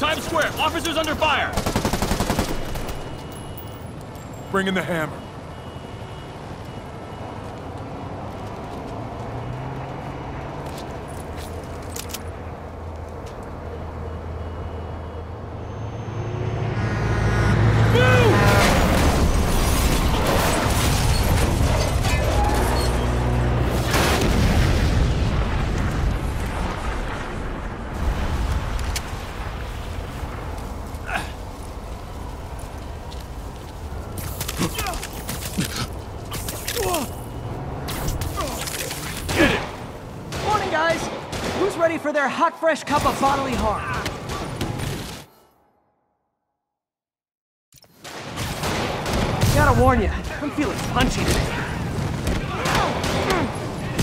Times Square, officers under fire! Bring in the hammer. For their hot, fresh cup of bodily harm? Gotta warn you, I'm feeling punchy today.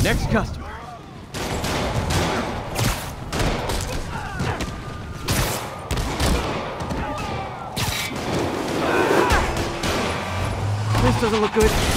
Next customer. This doesn't look good.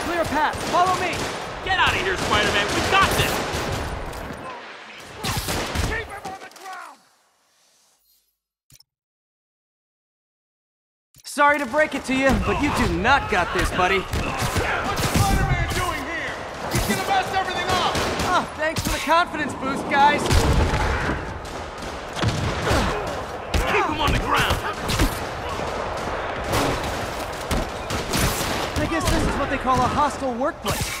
I'll clear a path. Follow me. Get out of here, Spider-Man! We got this! Keep him on the ground! Sorry to break it to you, but you do not got this, buddy. What's Spider-Man doing here? He's gonna mess everything up! Oh, thanks for the confidence boost, guys. Keep him on the ground! Guess this is what they call a hostile workplace.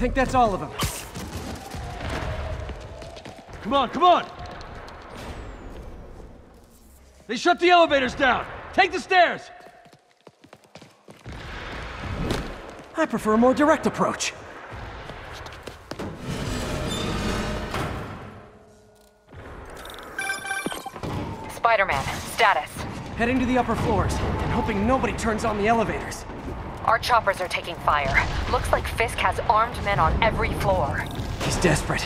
think that's all of them. Come on, come on! They shut the elevators down! Take the stairs! I prefer a more direct approach. Spider-Man, status. Heading to the upper floors, and hoping nobody turns on the elevators. Our choppers are taking fire. Looks like Fisk has armed men on every floor. He's desperate.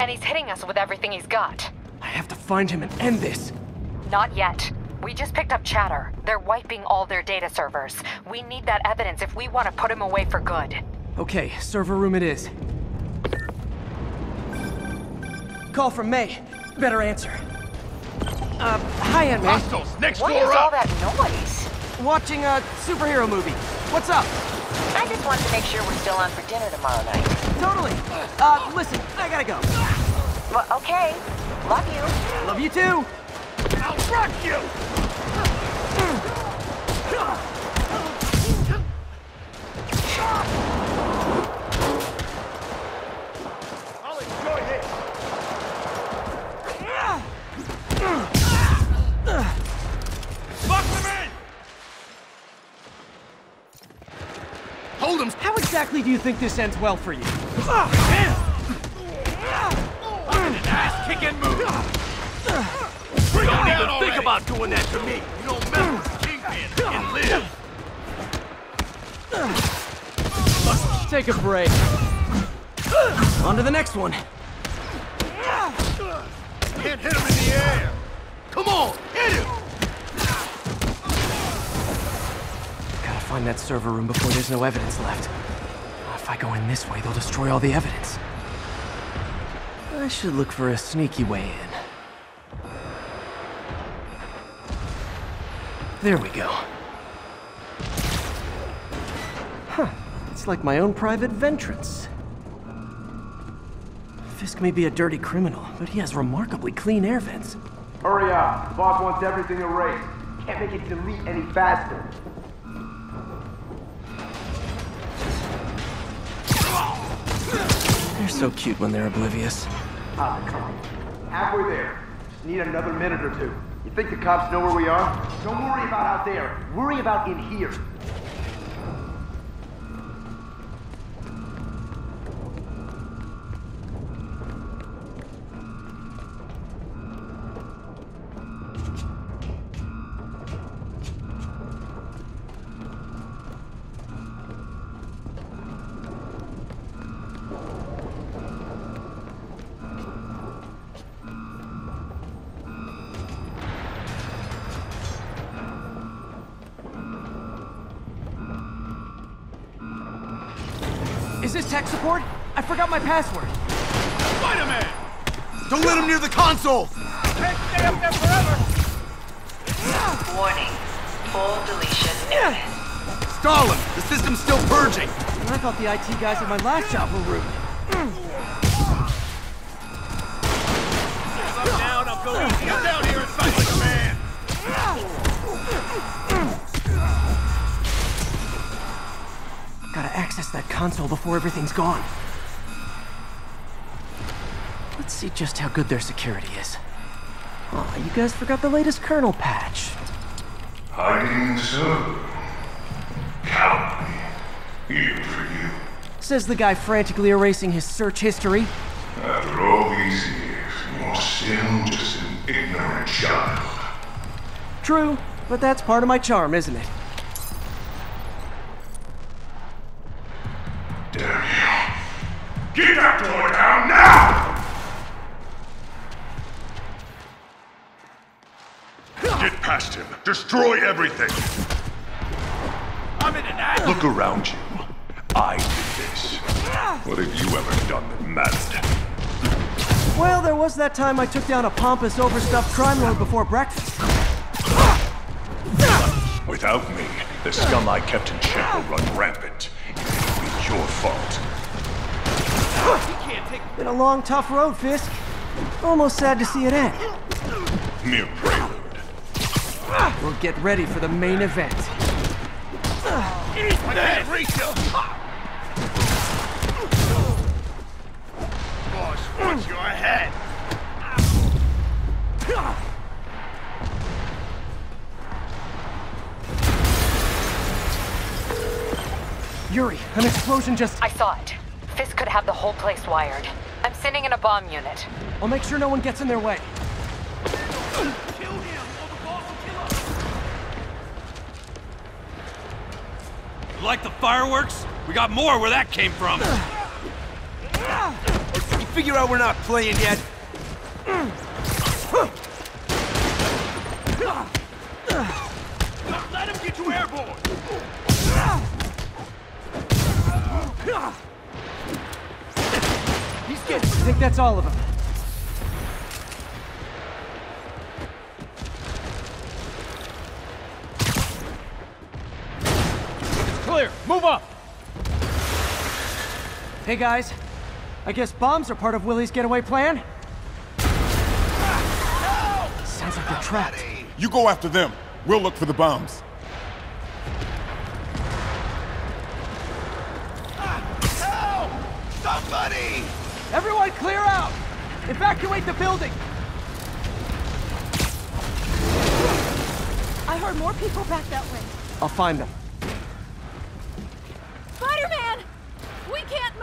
And he's hitting us with everything he's got. I have to find him and end this. Not yet. We just picked up chatter. They're wiping all their data servers. We need that evidence if we want to put him away for good. Okay, server room it is. Call from May. Better answer. Uh, hi, Aunt May. Hostiles, next What door is all that noise? Watching a superhero movie. What's up? I just wanted to make sure we're still on for dinner tomorrow night. Totally. Uh, listen, I gotta go. Well, okay. Love you. Love you too. I'll rock you! I'll enjoy this. Lock them in! Hold them! How exactly do you think this ends well for you? Ass kicking move! Don't even think about doing that to me! You don't mess with Kingpin and live! Take a break. On to the next one. Can't hit him in the air! Come on, hit him! Gotta find that server room before there's no evidence left. If I go in this way, they'll destroy all the evidence. I should look for a sneaky way in. There we go. Huh. It's like my own private ventrance. Fisk may be a dirty criminal, but he has remarkably clean air vents. Hurry up. Boss wants everything erased. Can't make it delete any faster. They're so cute when they're oblivious. Ah, How's it coming? Halfway there. Just need another minute or two. You think the cops know where we are? Don't worry about out there. Worry about in here. This tech support? I forgot my password. Spider-Man! Don't let him near the console! Can't stay up there forever! Warning. Full deletion imminent. Stalin, the system's still purging! I thought the IT guys at my last job were rude. If I'm down, I'll go easy. Console before everything's gone. Let's see just how good their security is. Aw, you guys forgot the latest kernel patch. Hiding so. Cowardly. Even for you. Says the guy frantically erasing his search history. After all these years, you're still just an ignorant child. True, but that's part of my charm, isn't it? Destroy everything. I'm in an act! Look around you. I did this. What have you ever done that mattered? Well, there was that time I took down a pompous, overstuffed crime lord before breakfast. Without me, the scum I kept in check will run rampant. It'll be your fault. Been a long, tough road, Fisk. Almost sad to see it end. Mere prelude. We'll get ready for the main event. I can't reach you! Boss wants your head! Yuri, An explosion just... I saw it. Fisk could have the whole place wired. I'm sending in a bomb unit. I'll make sure no one gets in their way. You like the fireworks? We got more where that came from. You figure out we're not playing yet? Let him get you airborne! He's getting... I think that's all of them. Clear! Move up! Hey guys, I guess bombs are part of Willie's getaway plan? Sounds like they're trapped. You go after them. We'll look for the bombs. Somebody! Everyone clear out! Evacuate the building! I heard more people back that way. I'll find them. Spider-Man! We can't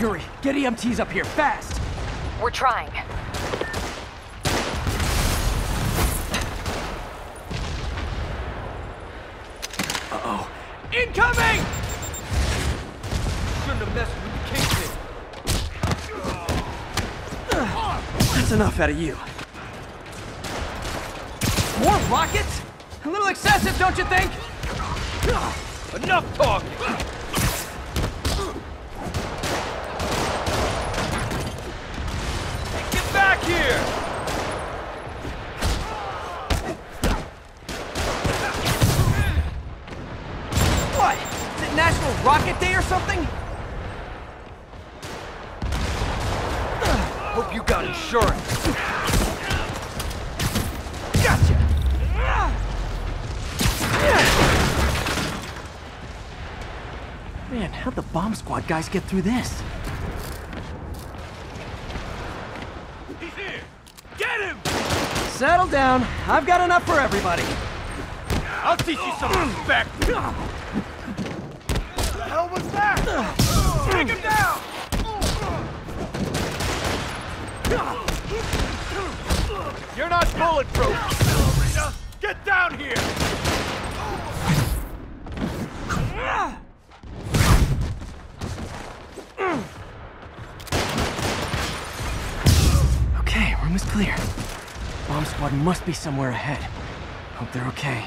Yuri, get EMTs up here, fast! We're trying. Uh-oh. Incoming! Shouldn't have messed with the kingpin. That's enough out of you. More rockets? A little excessive, don't you think? Enough talking! Get back here! What? Is it National Rocket Day or something? Hope you got insurance. Gotcha! Man, how'd the bomb squad guys get through this? He's here! Get him! Settle down. I've got enough for everybody. I'll teach you some respect! Take him down! You're not bulletproof! Rita, get down here! Okay, room is clear. Bomb squad must be somewhere ahead. Hope they're okay.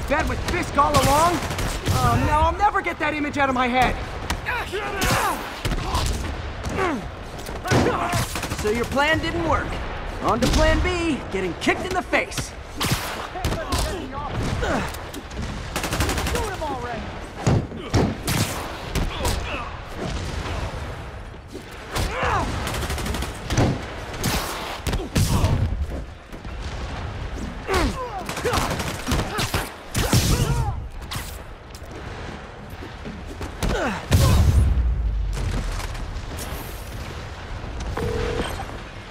bed with Fisk all along? Oh no, I'll never get that image out of my head. So your plan didn't work. On to plan B, getting kicked in the face.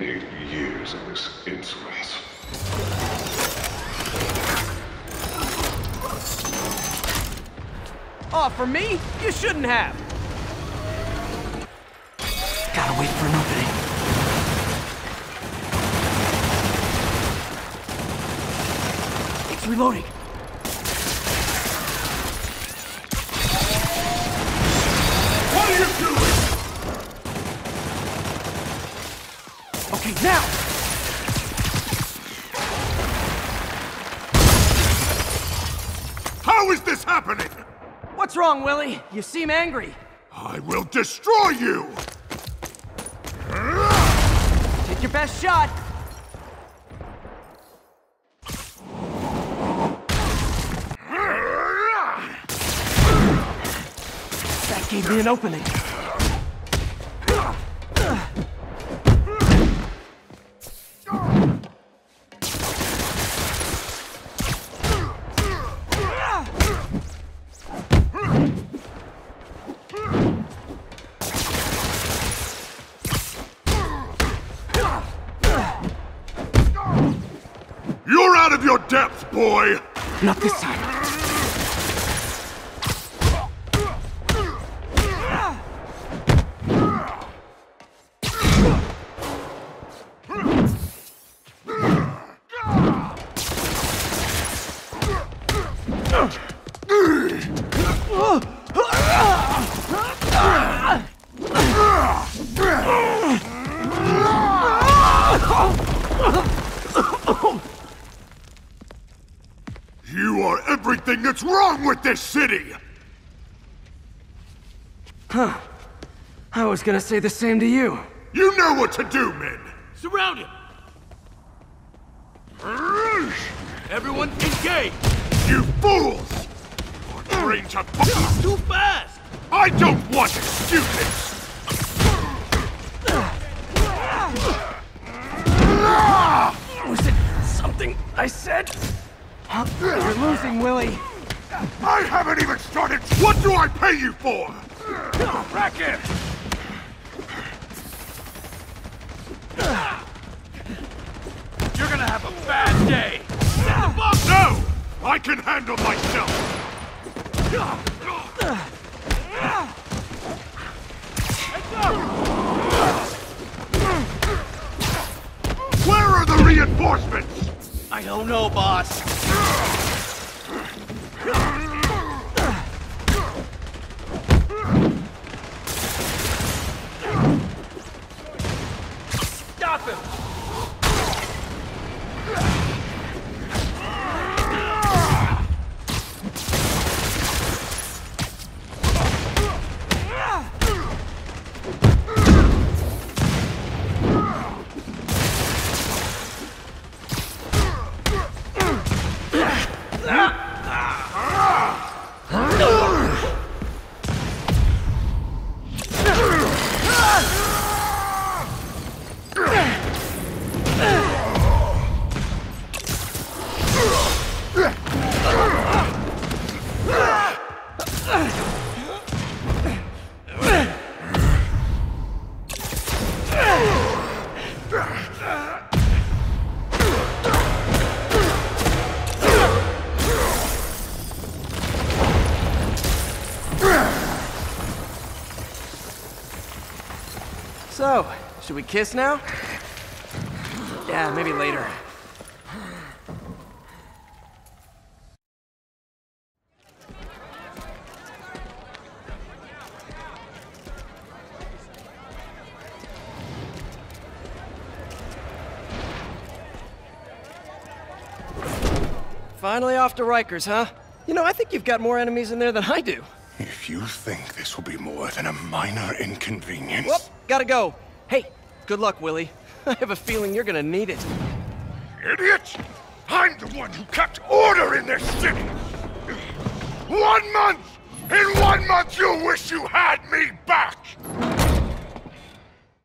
Eight years of this insolence. Oh, for me? You shouldn't have. Gotta wait for an opening. It's reloading. Wrong, Willie? You seem angry. I will destroy you! Take your best shot. That gave me an opening. You're out of your depth, boy! Not this time. You are everything that's wrong with this city! Huh. I was gonna say the same to you. You know what to do, men! Surround him! Everyone engage! You fools! Your brains are fu- Too fast! I don't want excuses! Was it something I said? You're losing, Willie. I haven't even started! What do I pay you for? Racket! You're gonna have a bad day! No! I can handle myself! Where are the reinforcements? I don't know, boss. Stop Should we kiss now? Yeah, maybe later. Finally off to Rikers, huh? You know, I think you've got more enemies in there than I do. If you think this will be more than a minor inconvenience... Whoop, gotta go. Hey, good luck, Willie. I have a feeling you're gonna need it. Idiot! I'm the one who kept order in this city! One month! In one month you'll wish you had me back!